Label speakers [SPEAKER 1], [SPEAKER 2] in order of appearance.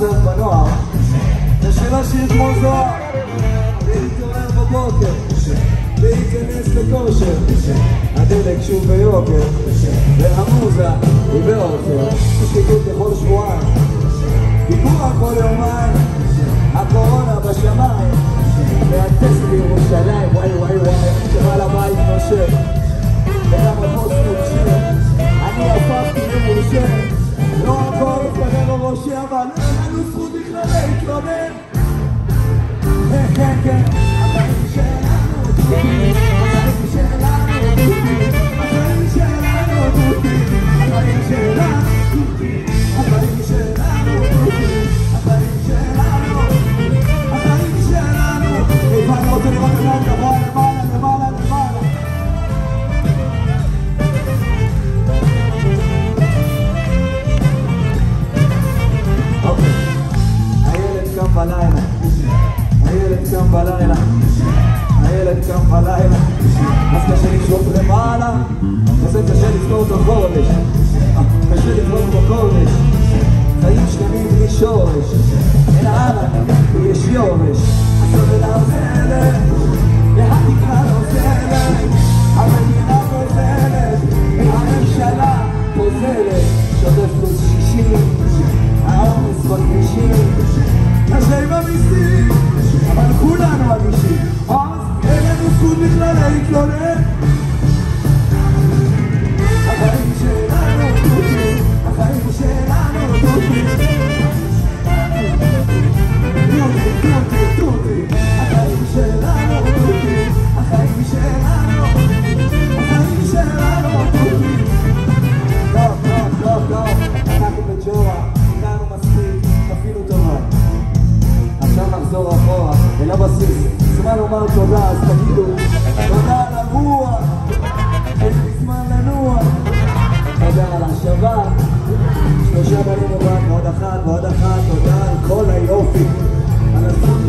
[SPEAKER 1] והמצב בנוער. זה שאלה שיש כמו זוהר להתעורר בבוקר. להיכנס לכושר. הדלק שוב ביוקר. והמוזה היא באושר שקידות בכל שבועיים. פיגוע כל יומיים. הקורונה בשמיים. והטסט בירושלים. וואי וואי וואי. שבעל הבית נושם. וגם נוקשר אני הפכתי למורשה לא הכל לפנינו ראשי אבל again. הילד קם בלילה, אז קשה לשרוף למעלה, אז קשה לסגור את החודש, אה, קשה לסגור את החודש, חיים שלמים בלי שורש, אלא הלאה, להתלונן. החיים שלנו דודי, החיים שלנו. דודי, דודי, דודי, החיים שלנו דודי, החיים שלנו, החיים שלנו דודי. טוב, טוב, טוב, טוב, אנחנו בג'ורה, הגענו מספיק, אפילו טובה. עכשיו נחזור אחורה, אל הבסיס. זמן לומר תודה, אז תגידו, תודה על הרוח, איזה זמן לנוח. תודה על ההשבה. שלושה בנים בבית, ועוד אחת, ועוד אחת, תודה על כל היופי. על הזכות